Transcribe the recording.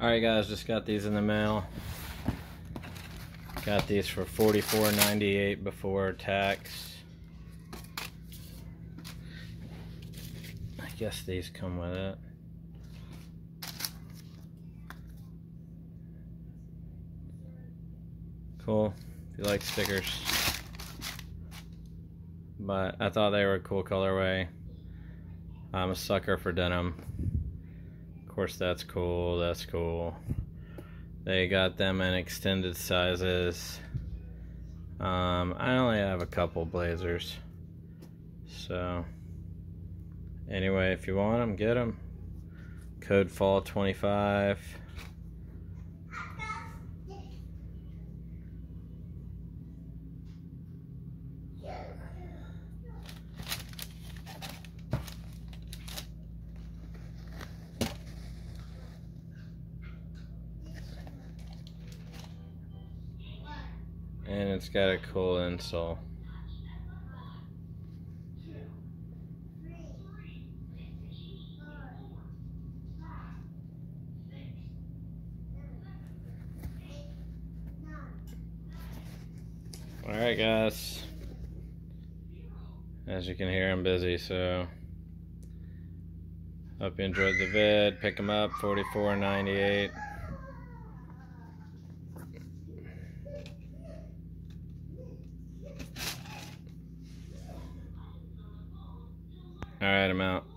Alright guys, just got these in the mail. Got these for $44.98 before tax. I guess these come with it. Cool. If you like stickers. But I thought they were a cool colorway. I'm a sucker for denim course that's cool, that's cool. They got them in extended sizes. Um, I only have a couple blazers. So, anyway, if you want them, get them. Code FALL25. And it's got a cool insole. Alright guys. As you can hear I'm busy so hope you enjoyed the vid. Pick them up, 44.98. Alright, I'm out.